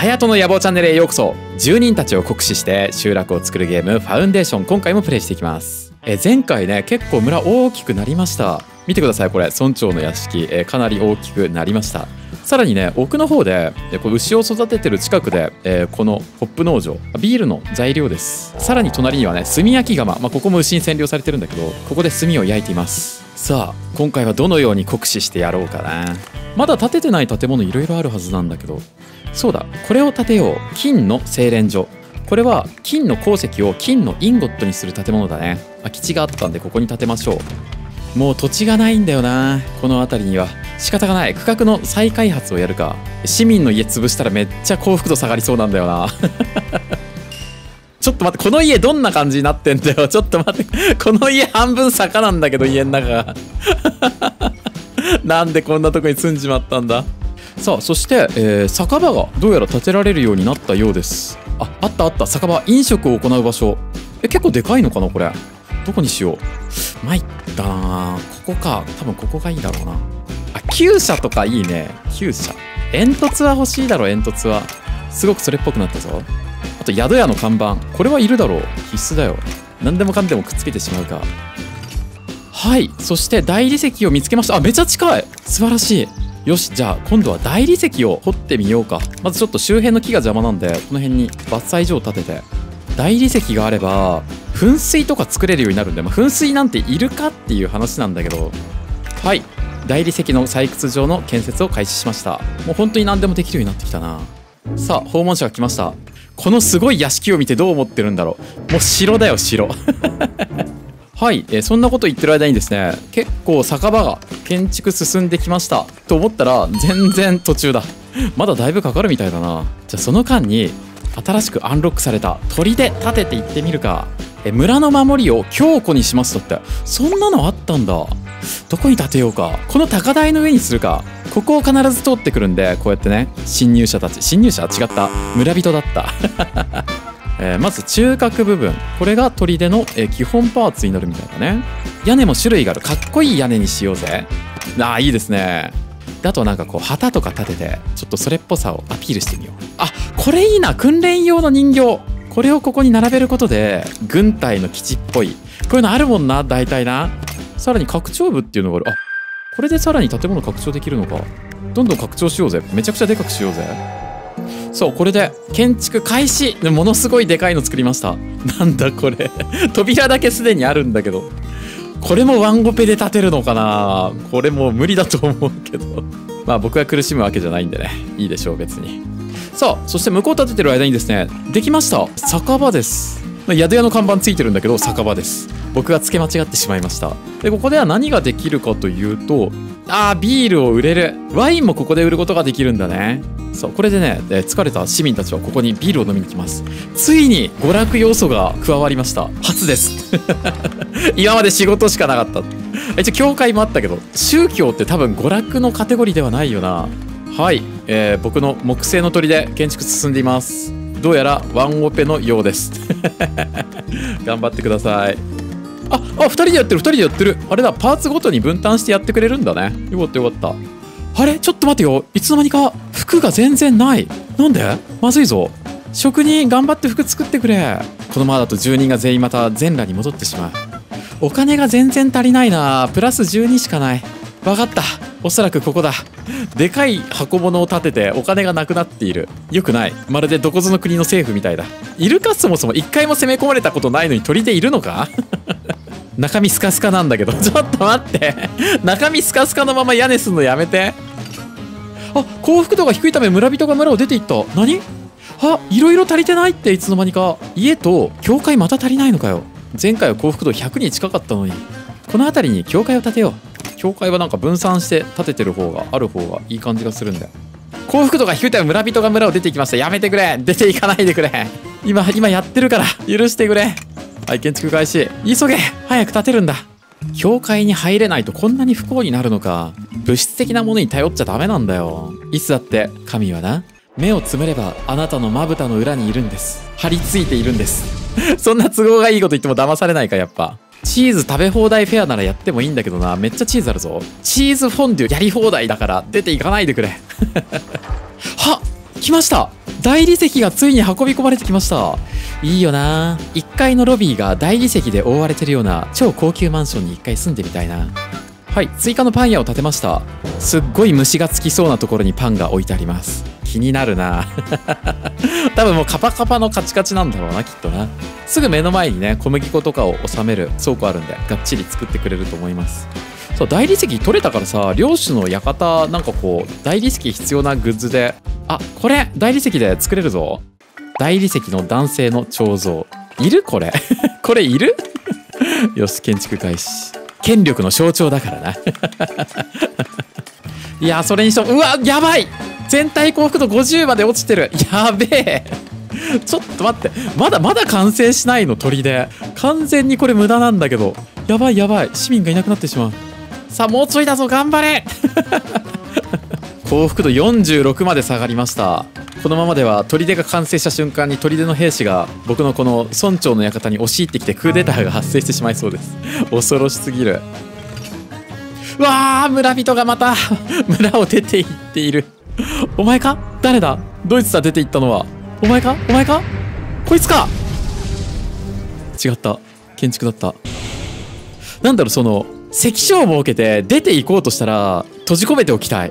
隼人の野望チャンネルへようこそ。住人たちを酷使して集落を作るゲームファウンデーション。今回もプレイしていきます。え前回ね結構村大きくなりました。見てくださいこれ。村長の屋敷。えかなり大きくなりました。さらにね奥の方でえこう牛を育ててる近くで、えーこのホップ農場ビールの材料です。さらに隣にはね炭焼き窯、まあ、ここも牛に占領されてるんだけどここで炭を焼いています。さあ今回はどのように酷使してやろうかな。まだ建ててない建物いろいろあるはずなんだけどそうだ。これを建てよう。金の精錬所。これは金の鉱石を金のインゴットにする建物だね。空き地があったんでここに建てましょう。もう土地がないんだよなこの辺りには。仕方がない。区画の再開発をやるか。市民の家潰したらめっちゃ幸福度下がりそうなんだよな。ちょっと待ってこの家どんな感じになってんだよ。ちょっと待って。この家半分坂なんだけど家の中が。なんでこんなとこに住んじまったんだ。さあそして、えー酒場がどうやら建てられるようになったようです。ああったあった。酒場飲食を行う場所。え結構でかいのかなこれ。どこにしよう。参ったなここか。多分ここがいいだろうな。あ厩舎とかいいね。厩舎。煙突は欲しいだろ煙突は。すごくそれっぽくなったぞ。あと宿屋の看板。これはいるだろう。必須だよ。何でもかんでもくっつけてしまうか。はい。そして大理石を見つけました。あめちゃ近い。素晴らしい。よしじゃあ今度は大理石を掘ってみようか。まずちょっと周辺の木が邪魔なんでこの辺に伐採所を立てて。大理石があれば噴水とか作れるようになるんで、まあ、噴水なんているかっていう話なんだけど。はい。大理石の採掘場の建設を開始しました。もう本当に何でもできるようになってきたな。さあ訪問者が来ました。このすごい屋敷を見てどう思ってるんだろう。もう城だよ城。はい、えーそんなこと言ってる間にですね結構酒場が建築進んできました。と思ったら全然途中だ。まだだいぶかかるみたいだな。じゃあその間に新しくアンロックされた砦建てていってみるか。え村の守りを強固にしますだって。そんなのあったんだ。どこに建てようか。この高台の上にするか。ここを必ず通ってくるんでこうやってね侵入者たち。侵入者は違った。村人だった。えーまず中核部分。これが砦の、えー基本パーツになるみたいだね。屋根も種類がある。かっこいい屋根にしようぜ。ああいいですね。であとなんかこう旗とか立ててちょっとそれっぽさをアピールしてみよう。あこれいいな。訓練用の人形。これをここに並べることで軍隊の基地っぽい。こういうのあるもんな大体な。さらに拡張部っていうのがある。あこれでさらに建物拡張できるのか。どんどん拡張しようぜ。めちゃくちゃでかくしようぜ。そうこれで建築開始。でものすごいでかいの作りました。なんだこれ。扉だけすでにあるんだけど。これもワンゴペで建てるのかな。これもう無理だと思うけど。まあ僕が苦しむわけじゃないんでね。いいでしょう別に。さあそして向こう建ててる間にですねできました。酒場です。宿屋の看板ついてるんだけど酒場です。僕が付け間違ってしまいました。でここでは何ができるかというとあービールを売れる。ワインもここで売ることができるんだね。そうこれでねえ疲れた市民たちはここにビールを飲みに来ます。ついに娯楽要素が加わりました。初です。今まで仕事しかなかった。一応教会もあったけど宗教って多分娯楽のカテゴリーではないよな。はい、えー僕の木製の鳥で建築進んでいます。どうやらワンオペのようです。頑張ってください。ああ2人でやってる2人でやってる。あれだパーツごとに分担してやってくれるんだね。よかったよかった。あれちょっと待てよ。いつの間にか服が全然ない。なんで？まずいぞ。職人頑張って服作ってくれ。このままだと住人が全員また全裸に戻ってしまう。お金が全然足りないな。プラス12しかない。わかった。おそらくここだ。でかい箱物を立ててお金がなくなっている。よくない。まるでどこぞの国の政府みたいだ。いるか？そもそも。一回も攻め込まれたことないのに鳥でいるのか？中身スカスカなんだけど。ちょっと待って。中身スカスカのまま屋根すんのやめて。あ幸福度が低いため村人が村を出ていった。何？あいろいろ足りてないって。いつの間にか。家と教会また足りないのかよ。前回は幸福度100に近かったのに。この辺りに教会を建てよう。教会はなんか分散して建ててる方がある方がいい感じがするんだよ。幸福度が低いため村人が村を出ていきました。やめてくれ。出ていかないでくれ。今今やってるから許してくれ。はい建築開始。急げ。早く建てるんだ。教会に入れないとこんなに不幸になるのか。物質的なものに頼っちゃダメなんだよ。いつだって神はな目をつむればあなたのまぶたの裏にいるんです。張り付いているんです。そんな都合がいいこと言っても騙されないかやっぱ。チーズ食べ放題フェアならやってもいいんだけどな。めっちゃチーズあるぞ。チーズフォンデュやり放題だから出ていかないでくれ。は来ました。大理石がついに運び込まれてきました。いいよな。1階のロビーが大理石で覆われてるような超高級マンションに1回住んでみたいな。はい追加のパン屋を建てました。すっごい虫がつきそうなところにパンが置いてあります。気になるな。多分もうカパカパのカチカチなんだろうなきっとな。すぐ目の前にね小麦粉とかを収める倉庫あるんでがっちり作ってくれると思います。そう大理石取れたからさ漁師の館なんかこう大理石必要なグッズであこれ大理石で作れるぞ。大理石の男性の彫像。いるこれ。これいる？よし建築開始。権力の象徴だからな。いやそれにしてもうわやばい！全体幸福度50まで落ちてる。やべえ！ちょっと待って。まだまだ完成しないの鳥で。完全にこれ無駄なんだけど。やばいやばい。市民がいなくなってしまう。さあもうちょいだぞ。頑張れ！幸福度46まで下がりました。このままでは砦が完成した瞬間に砦の兵士が僕のこの村長の館に押し入ってきてクーデターが発生してしまいそうです。恐ろしすぎる。うわー村人がまた村を出て行っている。お前か？誰だ？ドイツだ出て行ったのは。お前か？お前か？こいつか？違った。建築だった。なんだろうその関所を設けて出て行こうとしたら閉じ込めておきたい。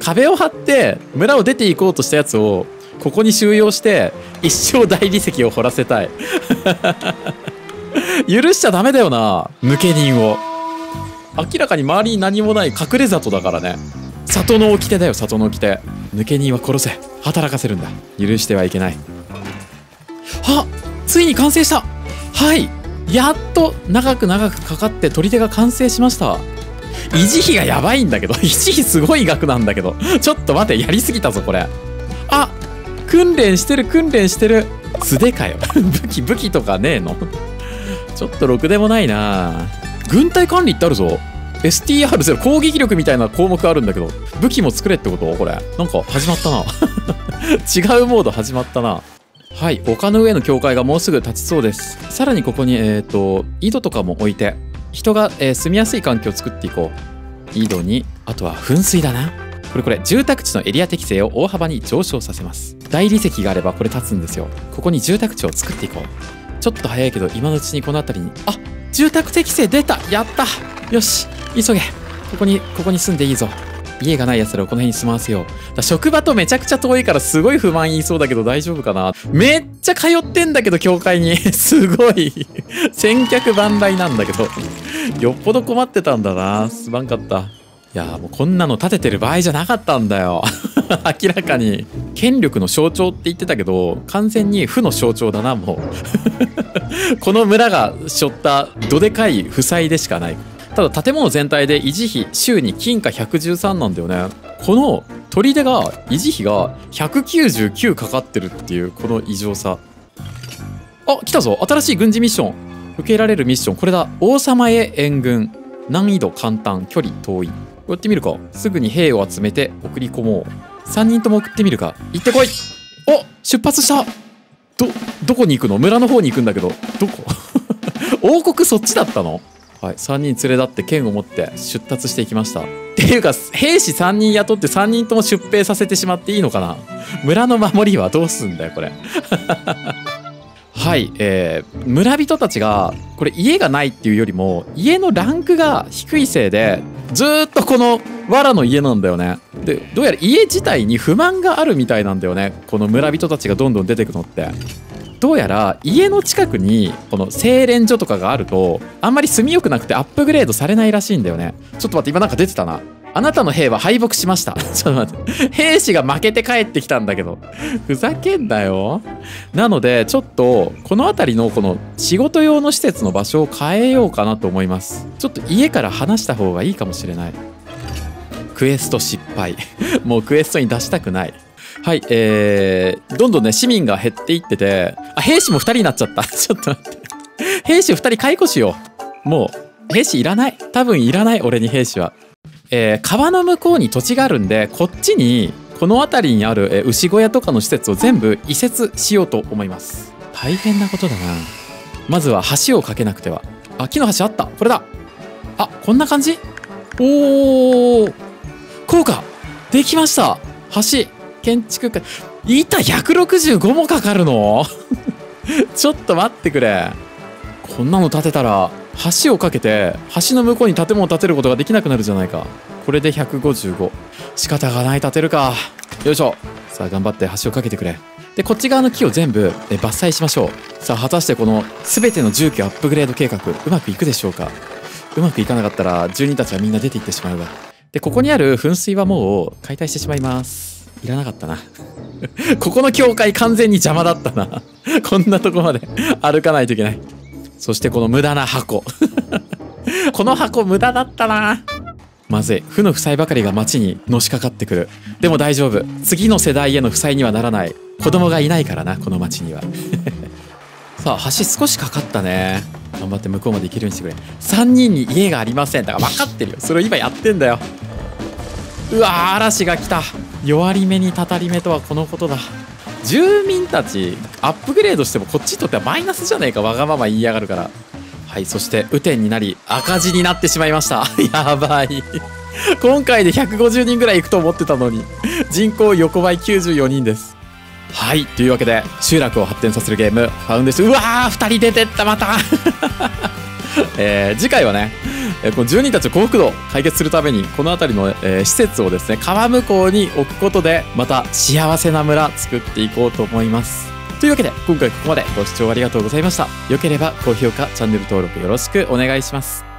壁を張って村を出て行こうとしたやつをここに収容して一生大理石を掘らせたい。許しちゃダメだよな抜け人を。明らかに周りに何もない隠れ里だからね。里の掟だよ里の掟。抜け人は殺せ。働かせるんだ。許してはいけない。あついに完成した。はい。やっと長く長くかかって砦が完成しました。維持費がやばいんだけど 維持費すごい額なんだけどちょっと待ってやりすぎたぞこれ。あ訓練してる訓練してる。素手かよ。武器武器とかねえの。ちょっとろくでもないな。軍隊管理ってあるぞ。STR0 攻撃力みたいな項目あるんだけど武器も作れってこと？これ。なんか始まったな。違うモード始まったな。はい丘の上の境界がもうすぐ立ちそうです。さらにここにえっ、ー、と井戸とかも置いて。人が、えー、住みやすい環境を作っていこう。井戸にあとは噴水だな。これこれ住宅地のエリア適性を大幅に上昇させます。大理石があればこれ立つんですよ。ここに住宅地を作っていこう。ちょっと早いけど今のうちにこの辺りにあ住宅適正出た。やった。よし。急げ。ここにここに住んでいいぞ。家がない奴らをこの辺に住まわせよう。だ職場とめちゃくちゃ遠いからすごい不満言いそうだけど大丈夫かな。めっちゃ通ってんだけど教会に。すごい。千客万来なんだけど。よっぽど困ってたんだな。すまんかった。いやもうこんなの立ててる場合じゃなかったんだよ。明らかに。権力の象徴って言ってたけど完全に負の象徴だなもう。この村が背負ったどでかい負債でしかない。ただ建物全体で維持費週に金貨113なんだよね。この砦が維持費が199かかってるっていうこの異常さ。あ来たぞ。新しい軍事ミッション。受けられるミッション。これだ。王様へ援軍。難易度簡単。距離遠い。こうやってみるか。すぐに兵を集めて送り込もう。3人とも送ってみるか。行ってこい。お出発した。どどこに行くの？村の方に行くんだけど。どこ？王国そっちだったの？はい、3人連れ立って剣を持って出立していきました。っていうか兵士3人雇って3人とも出兵させてしまっていいのかな？村の守りはどうすんだよこれ。はい、えー、村人たちがこれ家がないっていうよりも家のランクが低いせいでずっとこの藁の家なんだよね。でどうやら家自体に不満があるみたいなんだよね。この村人たちがどんどん出てくのって。どうやら家の近くにこの精錬所とかがあるとあんまり住みよくなくてアップグレードされないらしいんだよね。ちょっと待って今なんか出てたな。あなたの兵は敗北しました。ちょっと待って。兵士が負けて帰ってきたんだけど。ふざけんなよ。なのでちょっとこの辺りのこの仕事用の施設の場所を変えようかなと思います。ちょっと家から離した方がいいかもしれない。クエスト失敗。もうクエストに出したくない。はい、えー、どんどんね、市民が減っていってて、あ、兵士も2人になっちゃった。ちょっと待って。兵士2人解雇しよう。もう、兵士いらない。多分いらない、俺に兵士は。えー、川の向こうに土地があるんで、こっちに、この辺りにある、えー、牛小屋とかの施設を全部移設しようと思います。大変なことだな。まずは橋を架けなくては。あ、木の橋あった。これだ。あ、こんな感じおー効果できました橋建築家。板165もかかるの？ちょっと待ってくれ。こんなの建てたら橋を架けて橋の向こうに建物を建てることができなくなるじゃないか。これで155仕方がない建てるか。よいしょ。さあ頑張って橋を架けてくれ。でこっち側の木を全部え伐採しましょう。さあ果たしてこの全ての住居アップグレード計画うまくいくでしょうか？うまくいかなかったら住人たちはみんな出ていってしまうわ。でここにある噴水はもう解体してしまいます。いらなかったな。ここの教会完全に邪魔だったな。こんなとこまで歩かないといけない。そしてこの無駄な箱。この箱無駄だったな。まずい負の負債ばかりが街にのしかかってくる。でも大丈夫。次の世代への負債にはならない。子供がいないからなこの街には。さあ橋少しかかったね。頑張って向こうまで行けるようにしてくれ。3人に家がありません。だから分かってるよ。それを今やってんだよ。うわー嵐が来た。弱り目にたたり目とはこのことだ。住民たちアップグレードしてもこっちにとってはマイナスじゃねえかわがまま言いやがるから。はいそして雨天になり赤字になってしまいました。やばい。今回で150人ぐらい行くと思ってたのに。人口横ばい94人です。はいというわけで集落を発展させるゲームファウンデーション。うわー2人出てったまた。えー、次回はね、え、この住人たちの幸福度を解決するためにこの辺りの、え、施設をですね川向こうに置くことでまた幸せな村作っていこうと思います。というわけで今回ここまでご視聴ありがとうございました。良ければ高評価チャンネル登録よろしくお願いします。